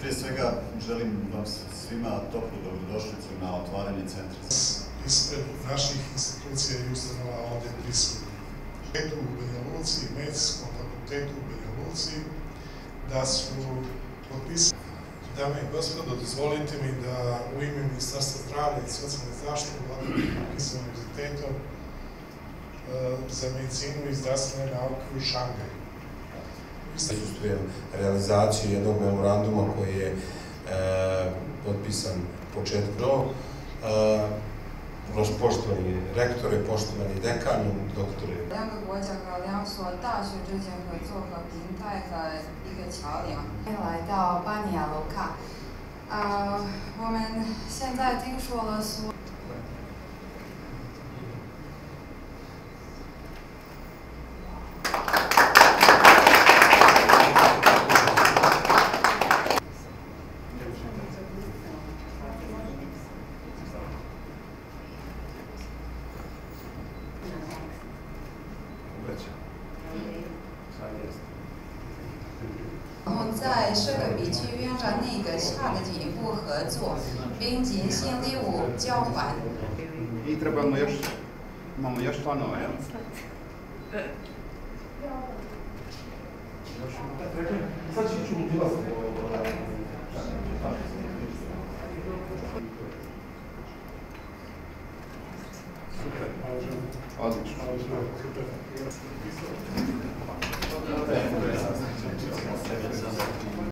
Prije svega želim vam svima toplu dobrodošlicu na otvaranje centra. Ispred naših institucija i ustanova ovde prisutni. Petu u Banja Luci i Medicinskom fakultetu u Banja Luci da su potpisani. Dame i gospodo, dozvolite mi da u ime Ministarstva zdravlja i socijalne zaštite vlada sa univerzitetom e, za medicinu i zdravstvene nauke u Šangaju Istujem realizaciju jednog memoranduma koji je e, potpisan početkom. E, poštovani rektore, poštovani dekan, doktore. 两个国家和两所大学之间合作和平台的一个桥梁。来到巴尼亚楼卡，啊、我们现在听说了所。 在这个比剧院和那个下的进一步合作，并进行礼物交换。 I trebamo još, imamo još planova, jel? Odlično.